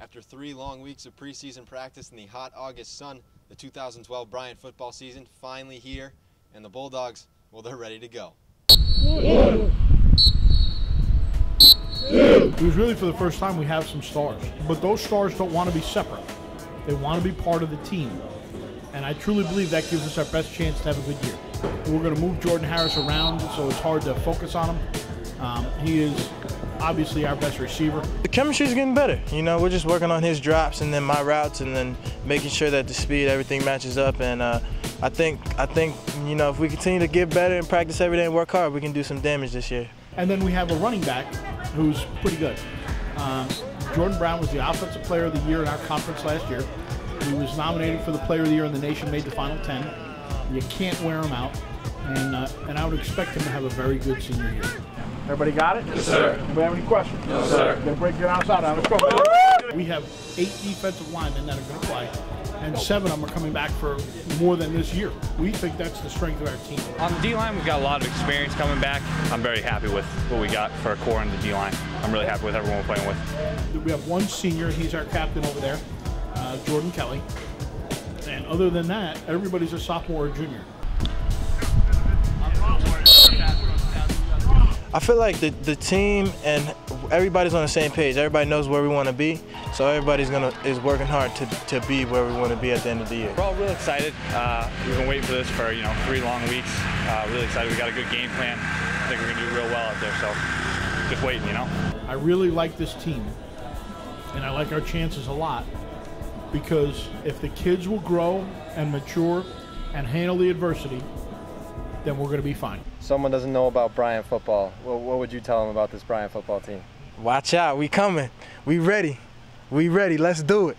After three long weeks of preseason practice in the hot August sun, the 2012 Bryant football season finally here, and the Bulldogs, well, they're ready to go. It was really for the first time we have some stars, but those stars don't want to be separate. They want to be part of the team. And I truly believe that gives us our best chance to have a good year. We're going to move Jordan Harris around, so it's hard to focus on him. Um, he is obviously our best receiver. The chemistry's getting better. You know, we're just working on his drops and then my routes and then making sure that the speed, everything matches up. And uh, I think, I think, you know, if we continue to get better and practice every day and work hard, we can do some damage this year. And then we have a running back who's pretty good. Um, Jordan Brown was the Offensive Player of the Year in our conference last year. He was nominated for the Player of the Year in the nation, made the final 10. You can't wear him out. And, uh, and I would expect him to have a very good senior year. Everybody got it? Yes, sir. Anybody have any questions? No, sir. Gonna break it outside. Let's go. We have eight defensive linemen that are going to play, and seven of them are coming back for more than this year. We think that's the strength of our team. On the D line, we've got a lot of experience coming back. I'm very happy with what we got for a core on the D line. I'm really happy with everyone we're playing with. We have one senior. He's our captain over there, uh, Jordan Kelly. And other than that, everybody's a sophomore or junior. I feel like the, the team and everybody's on the same page. Everybody knows where we want to be, so everybody's gonna is working hard to, to be where we want to be at the end of the year. We're all real excited. Uh, we've been waiting for this for you know three long weeks. Uh, really excited. We got a good game plan. I think we're gonna do real well out there. So just waiting, you know. I really like this team, and I like our chances a lot because if the kids will grow and mature and handle the adversity, then we're going to be fine. Someone doesn't know about Bryant football. What, what would you tell them about this Bryant football team? Watch out, we coming. We ready. We ready. Let's do it.